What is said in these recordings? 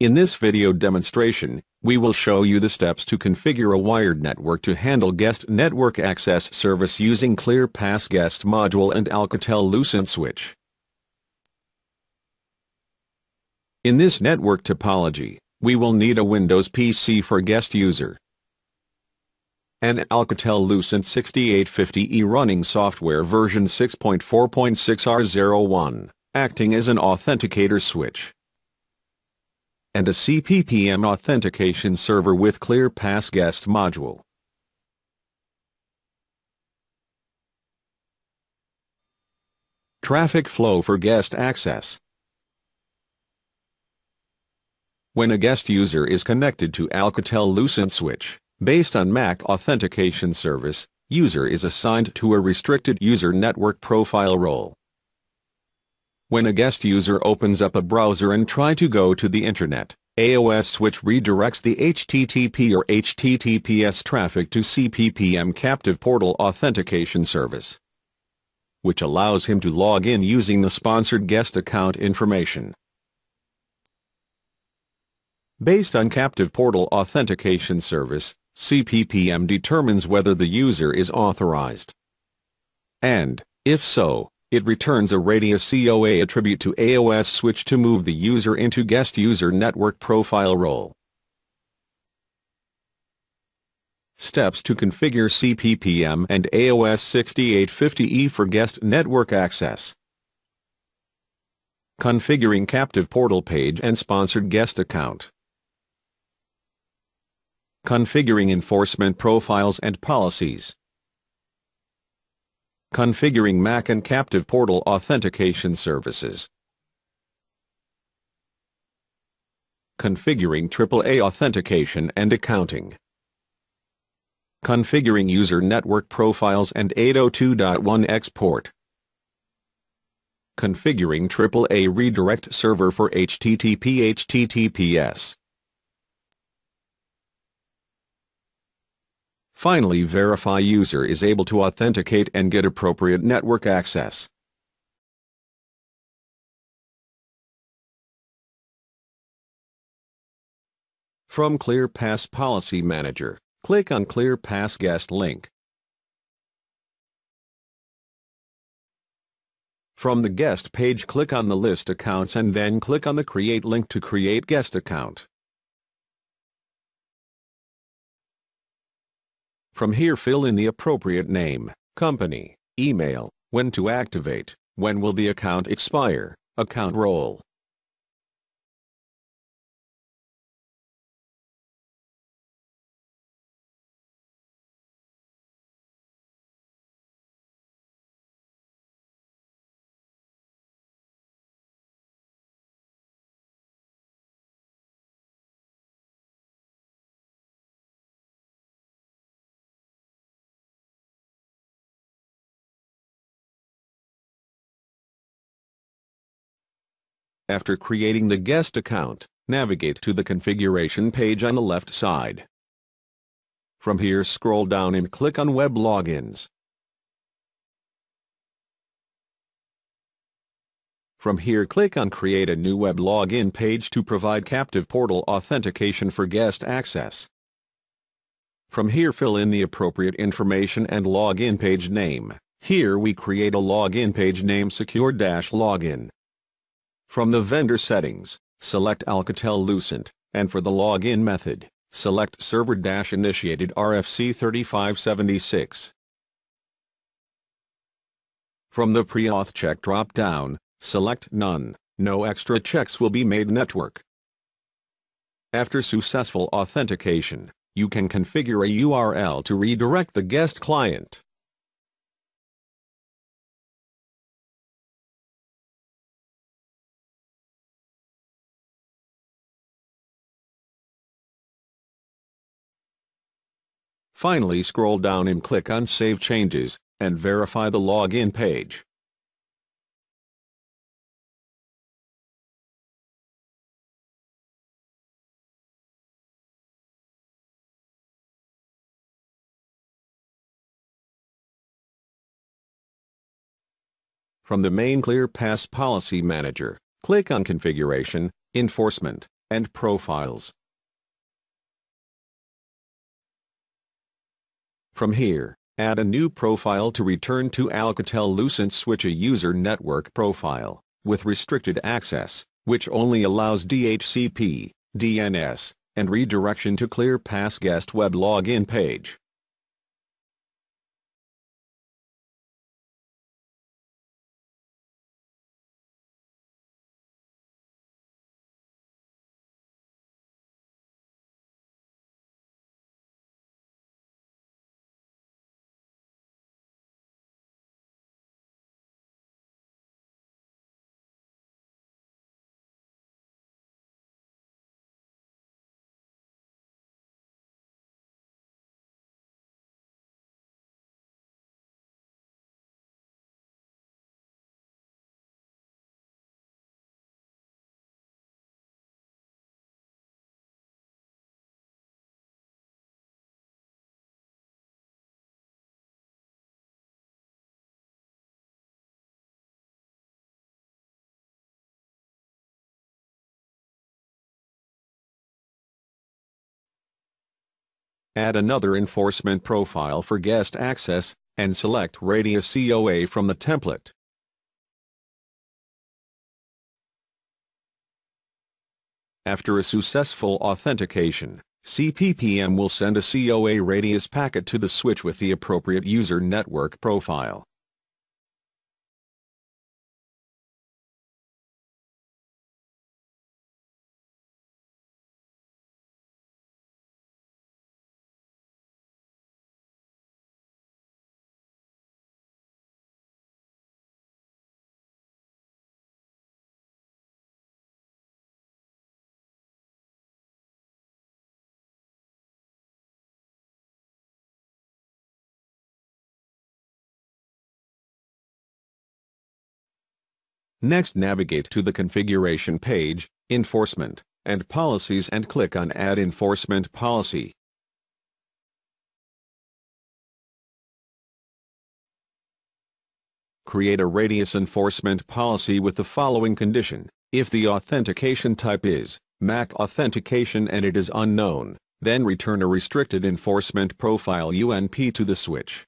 In this video demonstration, we will show you the steps to configure a wired network to handle guest network access service using ClearPass Guest Module and Alcatel Lucent switch. In this network topology, we will need a Windows PC for guest user, an Alcatel Lucent 6850E running software version 6.4.6R01, acting as an authenticator switch and a CPPM authentication server with ClearPass guest module. Traffic flow for guest access. When a guest user is connected to Alcatel Lucent switch, based on MAC authentication service, user is assigned to a restricted user network profile role. When a guest user opens up a browser and try to go to the internet, AOS switch redirects the HTTP or HTTPS traffic to CPPM captive portal authentication service, which allows him to log in using the sponsored guest account information. Based on captive portal authentication service, CPPM determines whether the user is authorized. And, if so, it returns a radius COA attribute to AOS switch to move the user into guest user network profile role. Steps to configure CPPM and AOS 6850E for guest network access. Configuring captive portal page and sponsored guest account. Configuring enforcement profiles and policies configuring MAC and captive portal authentication services. Configuring AAA authentication and accounting. Configuring user network profiles and 802.1x port. Configuring AAA redirect server for HTTP HTTPS. Finally verify user is able to authenticate and get appropriate network access. From ClearPass Policy Manager, click on ClearPass Guest link. From the guest page click on the list accounts and then click on the create link to create guest account. From here fill in the appropriate name, company, email, when to activate, when will the account expire, account role. After creating the guest account, navigate to the configuration page on the left side. From here scroll down and click on Web Logins. From here click on Create a new web login page to provide captive portal authentication for guest access. From here fill in the appropriate information and login page name. Here we create a login page name secure-login. From the vendor settings, select Alcatel Lucent, and for the login method, select server-initiated RFC 3576. From the pre-auth check drop-down, select None, no extra checks will be made network. After successful authentication, you can configure a URL to redirect the guest client. Finally scroll down and click on Save Changes, and verify the login page. From the main ClearPass Policy Manager, click on Configuration, Enforcement, and Profiles. From here, add a new profile to return to Alcatel-Lucent Switch a user network profile, with restricted access, which only allows DHCP, DNS, and redirection to clear ClearPass guest web login page. Add another enforcement profile for guest access, and select Radius COA from the template. After a successful authentication, CPPM will send a COA radius packet to the switch with the appropriate user network profile. Next navigate to the configuration page, Enforcement, and Policies and click on Add Enforcement Policy. Create a radius enforcement policy with the following condition. If the authentication type is MAC authentication and it is unknown, then return a restricted enforcement profile UNP to the switch.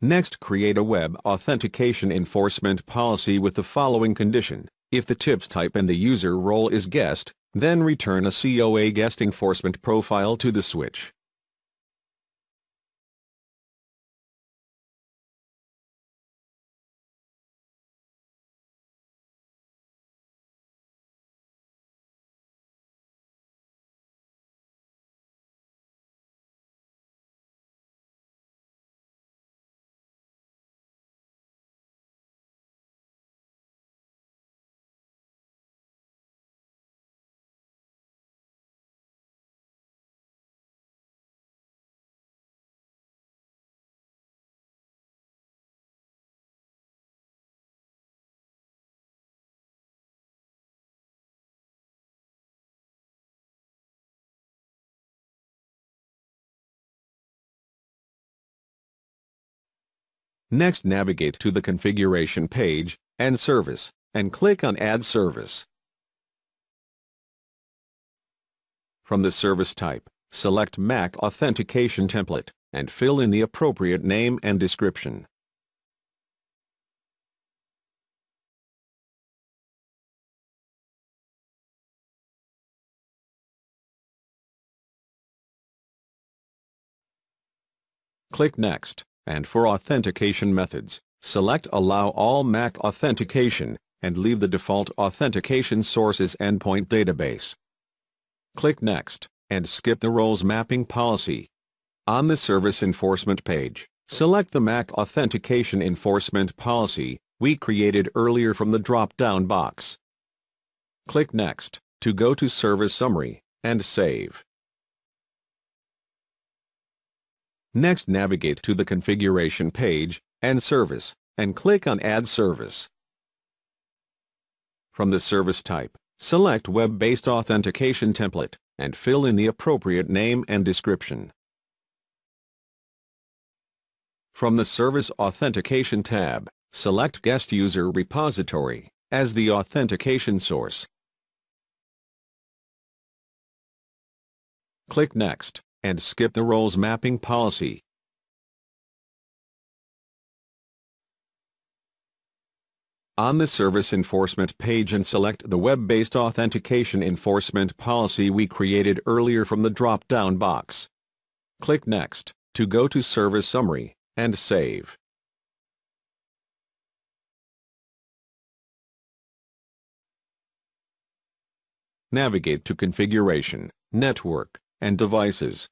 Next create a web authentication enforcement policy with the following condition. If the TIPS type and the user role is guest, then return a COA guest enforcement profile to the switch. Next navigate to the configuration page, and service, and click on Add Service. From the service type, select Mac Authentication Template, and fill in the appropriate name and description. Click Next, and for authentication methods, select Allow all Mac authentication, and leave the default authentication sources endpoint database. Click Next, and skip the roles mapping policy. On the Service Enforcement page, select the Mac Authentication Enforcement policy we created earlier from the drop-down box. Click Next to go to Service Summary, and save. Next navigate to the Configuration page, and Service, and click on Add Service. From the service type, select Web-based Authentication Template, and fill in the appropriate name and description. From the Service Authentication tab, select Guest User Repository as the authentication source. Click Next and skip the roles mapping policy. On the Service Enforcement page and select the Web-based Authentication Enforcement policy we created earlier from the drop-down box. Click Next to go to Service Summary, and save. Navigate to Configuration, Network, and devices.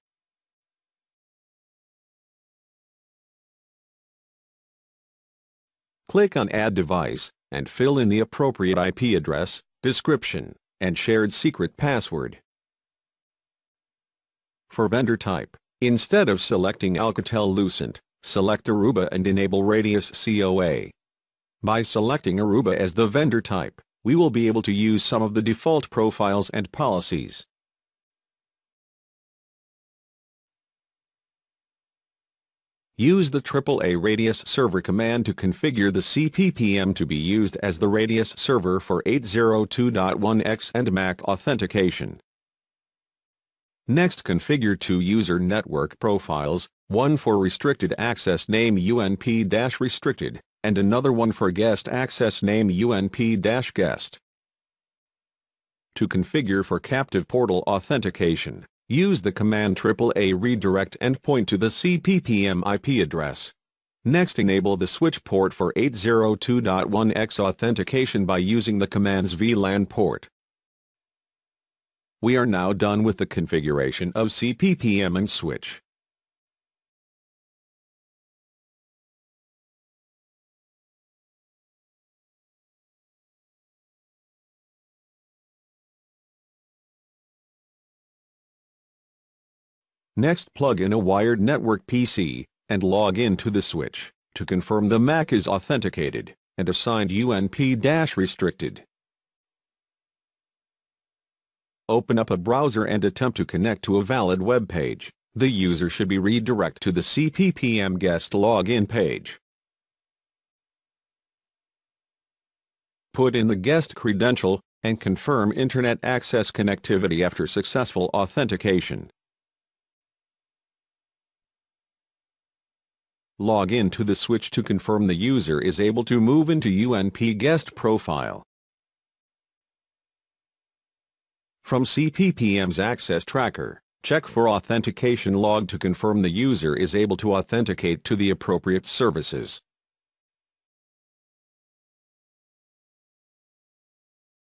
Click on Add Device, and fill in the appropriate IP address, description, and shared secret password. For vendor type, instead of selecting Alcatel-Lucent, select Aruba and enable Radius COA. By selecting Aruba as the vendor type, we will be able to use some of the default profiles and policies. Use the AAA Radius Server command to configure the CPPM to be used as the Radius server for 802.1x and Mac authentication. Next configure two user network profiles, one for restricted access name UNP-restricted, and another one for guest access name UNP-guest. To configure for captive portal authentication, Use the command AAA redirect and point to the CPPM IP address. Next enable the switch port for 802.1x authentication by using the command's VLAN port. We are now done with the configuration of CPPM and switch. Next plug in a wired network PC, and log in to the switch, to confirm the Mac is authenticated, and assigned UNP-restricted. Open up a browser and attempt to connect to a valid web page. The user should be redirected to the CPPM guest login page. Put in the guest credential, and confirm Internet access connectivity after successful authentication. Log in to the switch to confirm the user is able to move into UNP guest profile. From CPPM's Access Tracker, check for authentication log to confirm the user is able to authenticate to the appropriate services.